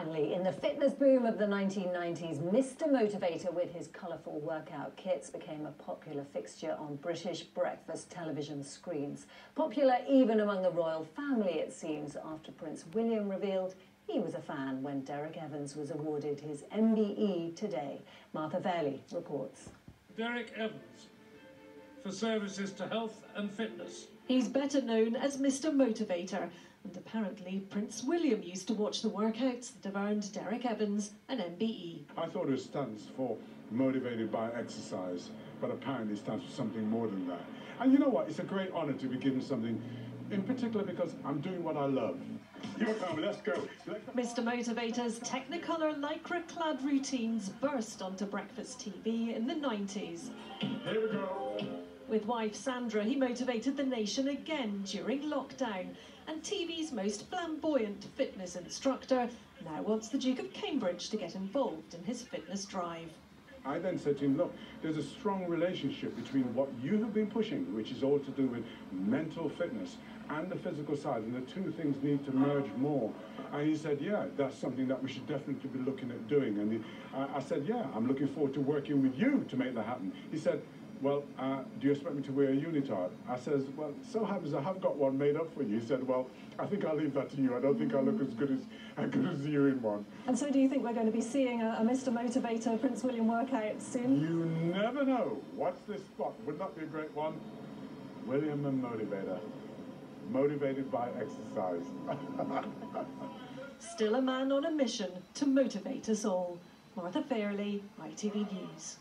Finally, in the fitness boom of the 1990s, Mr. Motivator with his colourful workout kits became a popular fixture on British breakfast television screens. Popular even among the royal family, it seems, after Prince William revealed he was a fan when Derrick Evans was awarded his MBE today. Martha Fairlie reports. Derrick Evans for services to health and fitness. He's better known as Mr. Motivator, and apparently Prince William used to watch the workouts that have earned Derrick Evans an MBE. I thought it stands for motivated by exercise, but apparently it stands for something more than that. And you know what? It's a great honour to be given something, in particular because I'm doing what I love. You come, let's go. Mr. Motivator's Technicolor lycra clad routines burst onto breakfast TV in the 90s. Here we go. With wife Sandra, he motivated the nation again during lockdown. And TV's most flamboyant fitness instructor now wants the Duke of Cambridge to get involved in his fitness drive. I then said to him, look, there's a strong relationship between what you have been pushing, which is all to do with mental fitness, and the physical side, and the two things need to merge more. And he said, yeah, that's something that we should definitely be looking at doing. And he, uh, I said, yeah, I'm looking forward to working with you to make that happen. He said, well, uh, do you expect me to wear a unitard? I says, well, so happens I have got one made up for you. He said, well, I think I'll leave that to you. I don't think I look as good as, as good as you in one. And so do you think we're going to be seeing a, a Mr. Motivator Prince William workout soon? You never know. What's this spot? Wouldn't that be a great one? William and Motivator. Motivated by exercise. Still a man on a mission to motivate us all. Martha Fairlie, ITV News.